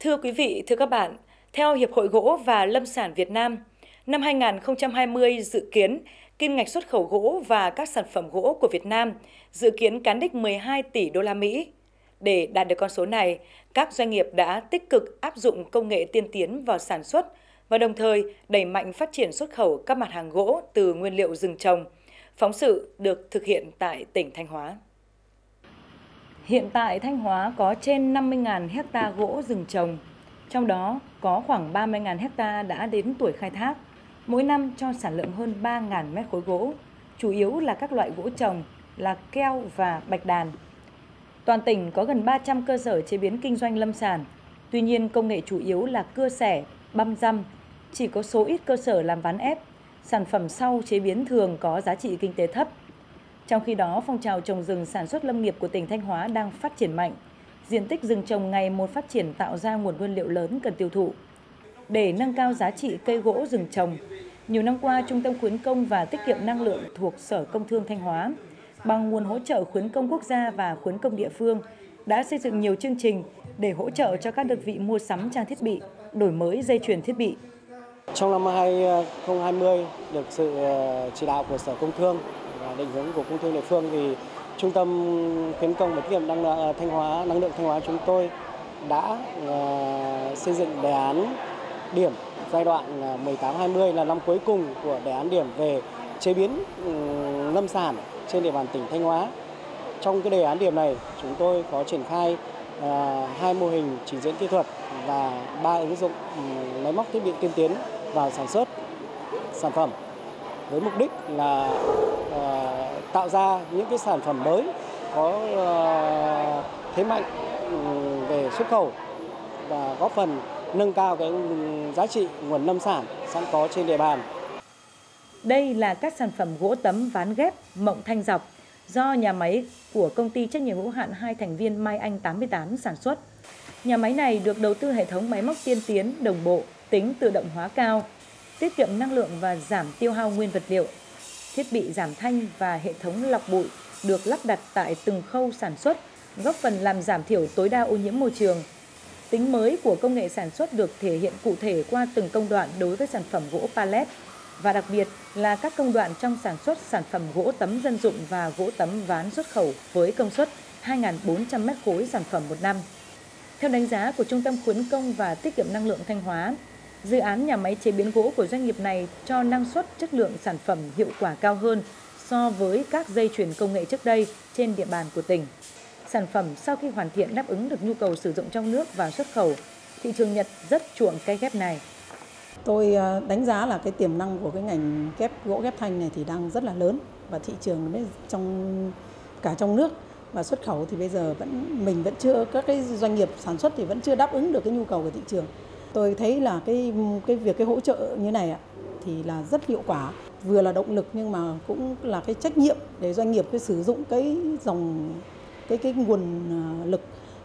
Thưa quý vị, thưa các bạn, theo Hiệp hội Gỗ và Lâm sản Việt Nam, năm 2020 dự kiến kim ngạch xuất khẩu gỗ và các sản phẩm gỗ của Việt Nam dự kiến cán đích 12 tỷ đô la Mỹ. Để đạt được con số này, các doanh nghiệp đã tích cực áp dụng công nghệ tiên tiến vào sản xuất và đồng thời đẩy mạnh phát triển xuất khẩu các mặt hàng gỗ từ nguyên liệu rừng trồng. Phóng sự được thực hiện tại tỉnh Thanh Hóa. Hiện tại Thanh Hóa có trên 50.000 hecta gỗ rừng trồng, trong đó có khoảng 30.000 hecta đã đến tuổi khai thác, mỗi năm cho sản lượng hơn 3.000 mét khối gỗ, chủ yếu là các loại gỗ trồng là keo và bạch đàn. Toàn tỉnh có gần 300 cơ sở chế biến kinh doanh lâm sản, tuy nhiên công nghệ chủ yếu là cưa xẻ, băm răm, chỉ có số ít cơ sở làm ván ép, sản phẩm sau chế biến thường có giá trị kinh tế thấp. Trong khi đó, phong trào trồng rừng sản xuất lâm nghiệp của tỉnh Thanh Hóa đang phát triển mạnh. Diện tích rừng trồng ngày một phát triển tạo ra nguồn nguyên liệu lớn cần tiêu thụ. Để nâng cao giá trị cây gỗ rừng trồng, nhiều năm qua, Trung tâm khuyến công và tiết kiệm năng lượng thuộc Sở Công Thương Thanh Hóa bằng nguồn hỗ trợ khuyến công quốc gia và khuyến công địa phương đã xây dựng nhiều chương trình để hỗ trợ cho các đơn vị mua sắm trang thiết bị, đổi mới dây chuyền thiết bị. Trong năm 2020, được sự ờ, chỉ đạo của Sở Công Thương định hướng của Công Thương địa phương thì Trung tâm khuyến công và tiết kiệm năng lượng Thanh Hóa, năng lượng Thanh Hóa chúng tôi đã uh, xây dựng đề án điểm giai đoạn ờ, 18-20 là năm cuối cùng của đề án điểm về chế biến ừ, lâm sản trên địa bàn tỉnh Thanh Hóa. Trong cái đề án điểm này, chúng tôi có triển khai ờ, hai mô hình trình diễn kỹ thuật và ba ứng dụng ừ, máy móc thiết bị tiên tiến vào sản xuất sản phẩm với mục đích là uh, tạo ra những cái sản phẩm mới có uh, thế mạnh ừ, về xuất khẩu và góp phần nâng cao cái giá trị nguồn lâm sản sẵn có trên địa bàn. Đây là các sản phẩm gỗ tấm ván ghép Mộng Thanh Dọc do nhà máy của công ty trách nhiệm hữu hạn hai thành viên Mai Anh 88 sản xuất. Nhà máy này được đầu tư hệ thống máy móc tiên tiến, đồng bộ, tính tự động hóa cao, tiết kiệm năng lượng và giảm tiêu hao nguyên vật liệu. Thiết bị giảm thanh và hệ thống lọc bụi được lắp đặt tại từng khâu sản xuất, góp phần làm giảm thiểu tối đa ô nhiễm môi trường. Tính mới của công nghệ sản xuất được thể hiện cụ thể qua từng công đoạn đối với sản phẩm gỗ pallet và đặc biệt là các công đoạn trong sản xuất sản phẩm gỗ tấm dân dụng và gỗ tấm ván xuất khẩu với công suất 2.400 mét khối sản phẩm một năm. Theo đánh giá của Trung tâm khuyến công và tiết kiệm năng lượng Thanh Hóa, dự án nhà máy chế biến gỗ của doanh nghiệp này cho năng suất chất lượng sản phẩm hiệu quả cao hơn so với các dây chuyền công nghệ trước đây trên địa bàn của tỉnh. Sản phẩm sau khi hoàn thiện đáp ứng được nhu cầu sử dụng trong nước và xuất khẩu, thị trường Nhật rất chuộng cây ghép này. Tôi ờ, đánh giá là cái tiềm năng của cái ngành ghép gỗ ghép thanh này thì đang rất là lớn và thị trường trong cả trong nước và xuất khẩu thì bây giờ vẫn mình vẫn chưa các cái doanh nghiệp sản xuất thì vẫn chưa đáp ứng được cái nhu cầu của thị trường. Tôi thấy là cái cái việc cái hỗ trợ như này ạ thì là rất hiệu quả, vừa là động lực nhưng mà cũng là cái trách nhiệm để doanh nghiệp cái sử dụng cái dòng cái cái nguồn à, lực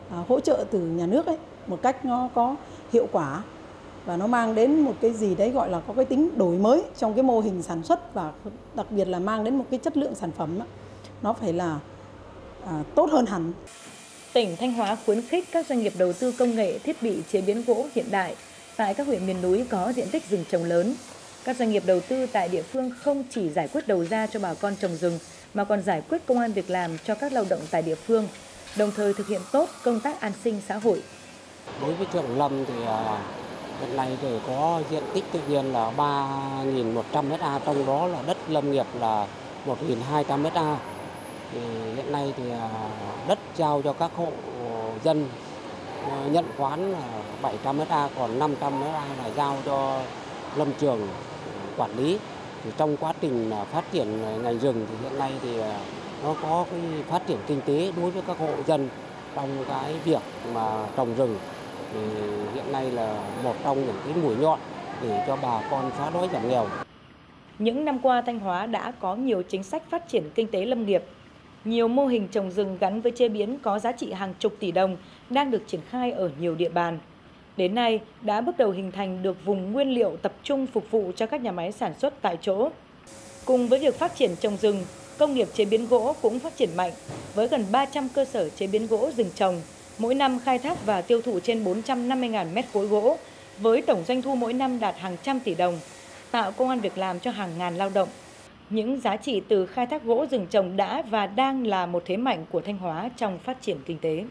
à, hỗ trợ từ nhà nước ấy một cách nó có hiệu quả và nó mang đến một cái gì đấy gọi là có cái tính đổi mới trong cái mô hình sản xuất và đặc biệt là mang đến một cái chất lượng sản phẩm đó. nó phải là à, tốt hơn hẳn. Tỉnh Thanh Hóa khuyến khích các doanh nghiệp đầu tư công nghệ thiết bị chế biến gỗ hiện đại tại các huyện miền núi có diện tích rừng trồng lớn. Các doanh nghiệp đầu tư tại địa phương không chỉ giải quyết đầu ra cho bà con trồng rừng mà còn giải quyết công an việc làm cho các lao động tại địa phương, đồng thời thực hiện tốt công tác an sinh xã hội. Đối với trồng lâm thì à, Hiện nay thì có diện tích tự nhiên là 3.100 ha, trong đó là đất lâm nghiệp là 1.200 ha. Thì hiện nay thì à, đất giao cho các hộ dân à, nhận khoán là 700 ha, còn 500 ha là giao cho lâm trường quản lý. Thì trong quá trình à, phát triển ngành rừng thì hiện nay thì nó có cái phát triển kinh tế đối với các hộ dân trong cái việc mà trồng rừng thì hiện nay là một trong những cái mũi nhọn để cho bà con xóa đói giảm nghèo. Những năm qua Thanh Hóa đã có nhiều chính sách phát triển kinh tế lâm nghiệp. Nhiều mô hình trồng rừng gắn với chế biến có giá trị hàng chục tỷ đồng đang được triển khai ở nhiều địa bàn. Đến nay đã bước đầu hình thành được vùng nguyên liệu tập trung phục vụ cho các nhà máy sản xuất tại chỗ. Cùng với việc phát triển trồng rừng, công nghiệp chế biến gỗ cũng phát triển mạnh với gần 300 cơ sở chế biến gỗ rừng trồng mỗi năm khai thác và tiêu thụ trên 450.000 mét khối gỗ, với tổng doanh thu mỗi năm đạt hàng trăm tỷ đồng, tạo công an việc làm cho hàng ngàn lao động. Những giá trị từ khai thác gỗ rừng trồng đã và đang là một thế mạnh của Thanh Hóa trong phát triển kinh tế.